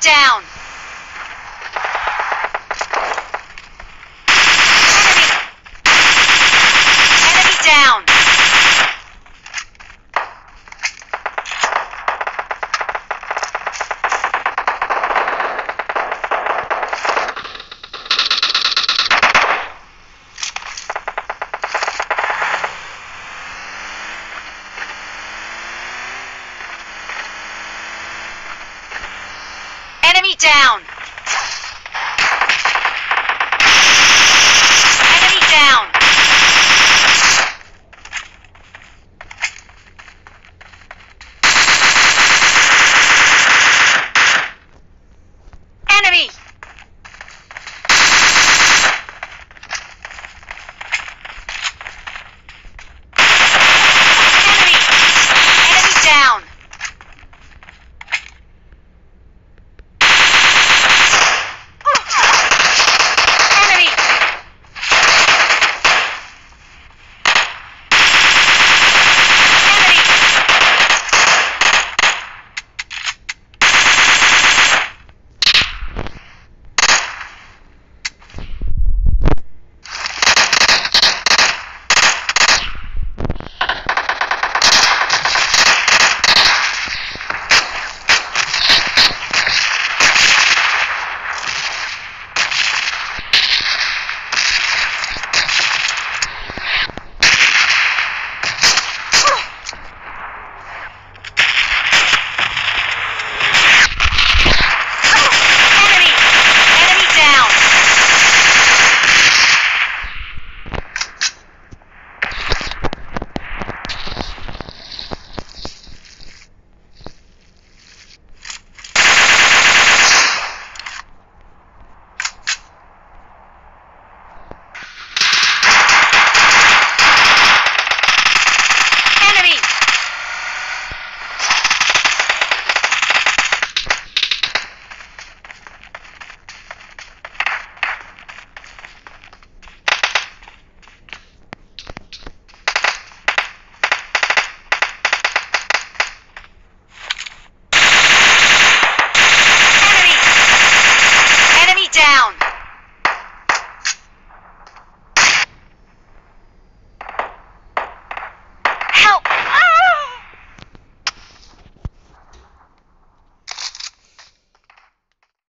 Down! enemy down!